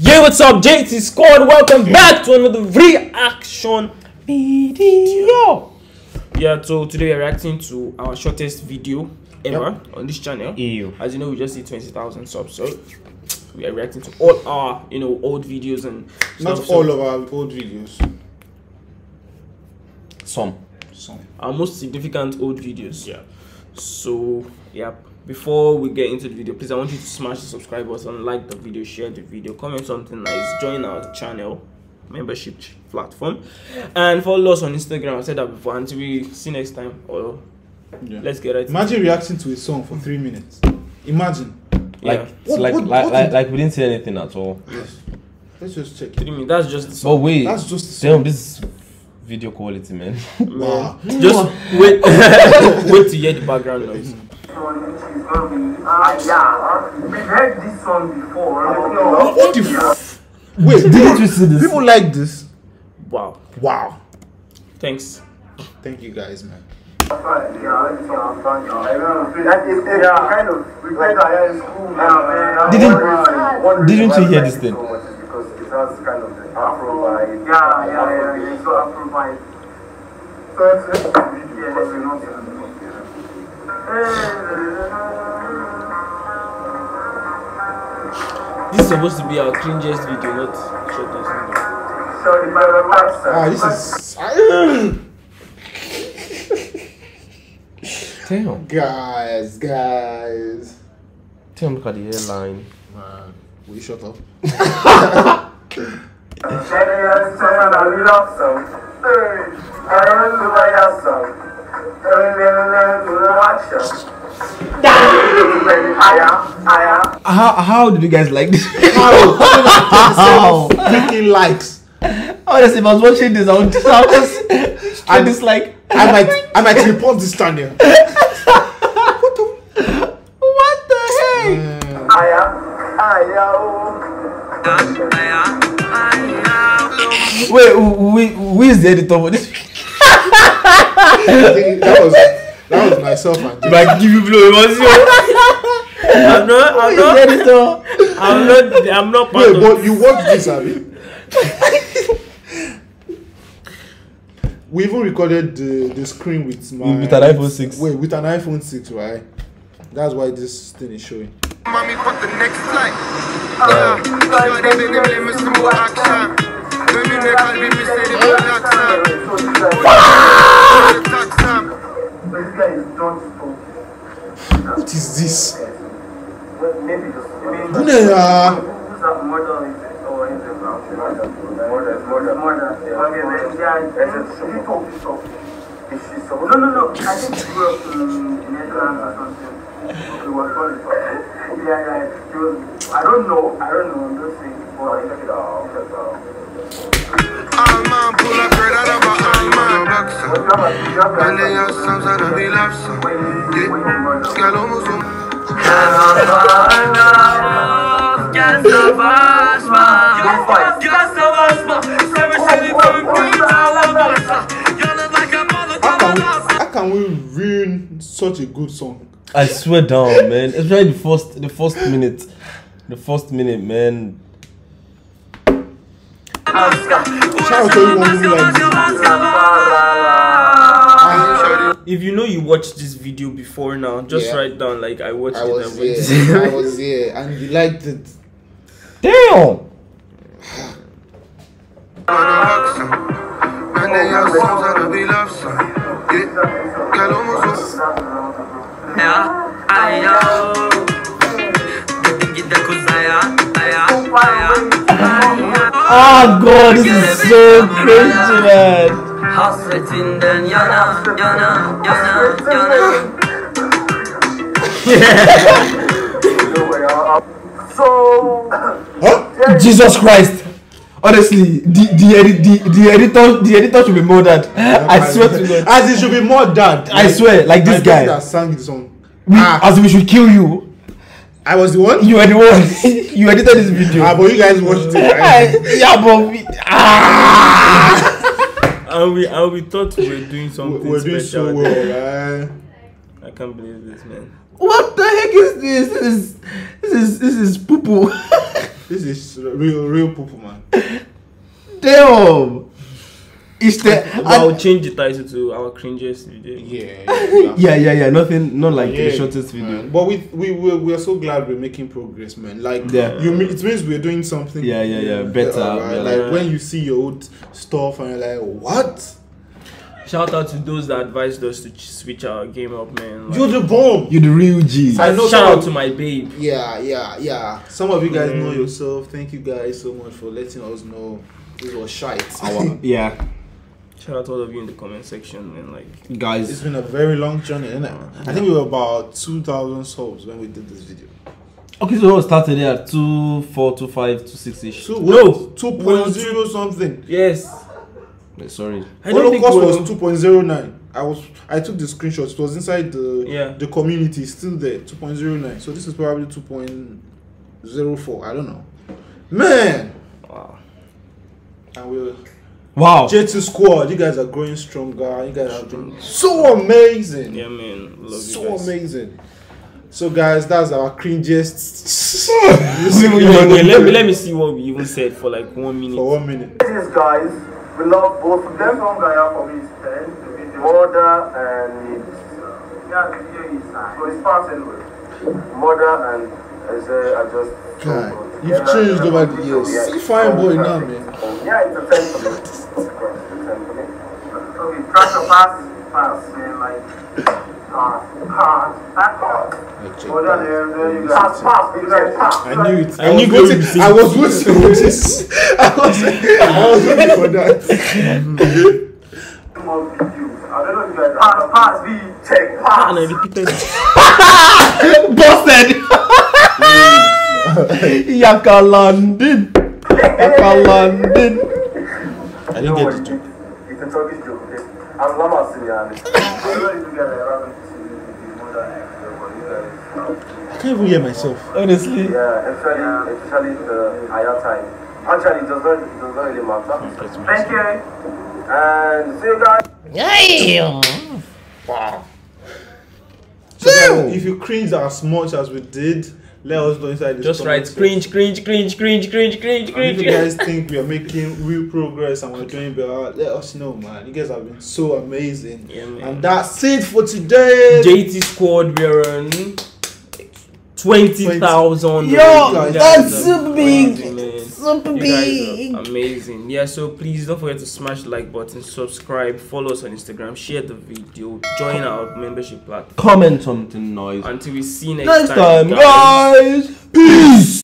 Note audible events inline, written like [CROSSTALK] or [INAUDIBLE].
Yeah, what's up, JT Squad? Welcome back to another reaction video. Yeah, so today we're reacting to our shortest video ever on this channel. Ew. As you know, we just hit 20,000 subs, so we are reacting to all our, you know, old videos and Not stuff, so all of our old videos. Some. Some. our most significant old videos. Yeah. So, yeah, before we get into the video, please, I want you to smash the subscribe button, like the video, share the video, comment something nice, join our channel membership platform, and follow us on Instagram. I said that before. Until we see next time, or Yeah. let's get right. Imagine reacting to a song for three minutes. Imagine. Like, Yeah. it's What- like, what- like, what like, did- like we didn't say anything at all. Yes. Let's just check. Three minutes. That's just the But song. wait, That's just the damn, this video quality, man. Wow. Just wait, [LAUGHS] wait to hear the background noise. [LAUGHS] Ah, yeah. We've heard this song before. What the f- Wait, Didn't you see this? people like this. Wow. Wow. Thanks. Thank you guys, man. kind of, we played that in school, man. Didn't- didn't you hear this thing? Because it has kind of the Afro vibe. Yeah, yeah, yeah, yeah. So Afro vibe. So it's, This is supposed to be our cringiest video, not shortest video. Sorry, my master. Ah, this is. [LAUGHS] Damn. Guys, guys. Damn, look at the hairline. Man, will you shut up? someone that we love so. I don't know why How, how did you guys like this? [LAUGHS] How? Freaking likes. Oh, Honestly, if I was watching this, I would just, I would just try this like. I might, I might report this channel. [LAUGHS] What the heck? Higher, higher. Wait, who, who who is the editor for this? I think that was that was myself and Jay. Like give you blow, it was you. I'm not. I'm Who is the not. editor? I'm not. I'm not part Wait, of. but you watched this, Abby? We even recorded the, the screen with my With an iPhone 6. Wait, with an iPhone 6, right? That's why this thing is showing. Mommy, book the next flight. Yeah, sure This is don't. What is this? Well, Maybe just. Maybe Bunera. Who's that model? Is it or is it now? Model. Model. Model. Model. Okay, then, yeah. Is it talk this up? Is she so? No, no, no. I think she grew up in in Netherlands or something. Okay, what call it? Yeah, yeah. She was. I don't know. I don't know. I'm just saying. But check it out. Check it out. All man pull up right out of my all man boxer. But you have a- you have a- And they have some sort of be love song. Yeah, girl almost on. How can, we, how can we ruin such a good song? I swear down, man. Especially the first, the first minute, the first minute, man. Shout out to everyone who likes this. If you know you watched this video before now, just Yeah. write down like I watched I it. was and went- here. I was here, and you liked it. Damn. And they have some sort of be love song. Yeah, girl almost on. Oh god, this is so crazy, man. Hasretinden yana yana yana yana So, Huh? Jesus Christ. Honestly, the the, edit, the the editor the editor should be murdered. I swear to God. As it should be more dad. I swear, like this guy. that sang the song. We, Ah. As in we should kill you. I was the one. You were the one. [LAUGHS] you edited this video. Ah, but you guys watched it. Right? [LAUGHS] yeah, but we, ah. and we and we thought we were doing something we're doing special. So well, right? I can't believe this man. What the heck is this? This is this is this is poo poo. [LAUGHS] this is real real poo poo man. Damn. It's the I'll change the title to our cringiest video. Yeah. [LAUGHS] yeah, yeah, yeah. Nothing, not like the shortest video. man. But we we we we are so glad we're making progress, man. Like Yeah. you, mean, it means we're doing something. Yeah, yeah, yeah, better, right? yeah. Like when you see your old stuff and you're like, what? Shout out to those that advised us to switch our game up, man. Like, You're the bomb. You're the real G. I know shout out of- to my babe. Yeah, yeah, yeah. Some of you guys Mm. know yourself. Thank you guys so much for letting us know this was shite. Our, [LAUGHS] yeah, Shout out to all of you in the comment section, man. Like, it's guys. been a very long journey, isn't it? I think we were about two thousand subs when we did this video. Okay, so what started there? Two, four, two, five, two, six ish. Two, No. two point zero something. yes. Wait, sorry. I don't think Holocaust we're- was two point zero nine. I was I took the screenshot. It was inside the Yeah. the community, still there, two point zero nine. So this is probably two point zero four. I don't know. Man, Wow. and we're Wow. JT squad. You guys are growing stronger. You guys have been so amazing. Yeah, man. Love so you guys. amazing. So guys, that's our cringiest [LAUGHS] Wait, wait, let, me, let me see what we even said for like one minute. for one minute. These guys, we love both of them. Some guy out for me is 10, mother and yeah, the video is so it's fast anyway. Mother and Eze are just so God, you've changed over the yeah, years. yeah, See, it's fine boy now, man. Yeah, it's a 10 Okay, try to pass, pass, man, like, pass, pass, pass. Mother, there, there. Pass, pass, pass. I knew it. I I, was was going waiting. to say I was waiting for [LAUGHS] this. I was, I was waiting for that. More videos. I don't know if you guys pass, pass, V, check, pass. And I repeated it. Busted. Yaka London. [LAUGHS] Yaka London. I didn't get the joke. It's a Turkish joke, okay? I'm Lama I don't know if you guys are having to the mother and the but you guys. I can't even hear myself. Honestly. Yeah, especially, especially uh, the higher time. Actually, it does not, it does not really matter. Thank you. And see you guys. So guys, if you cringe as much as we did, let us know inside the Just write cringe, cringe, cringe, cringe, cringe, cringe, cringe. if you guys think we are making real progress and we're doing better, let us know, man. You guys have been so amazing. Yeah, man. And that's it for today. JT Squad, we are on. 20,000. Yo, guys that's are super big. crazy. Super big. amazing. Yeah, so please don't forget to smash the like button, subscribe, follow us on Instagram, share the video, join our membership platform. Comment something nice. Until we see next, Next time, guys. Peace.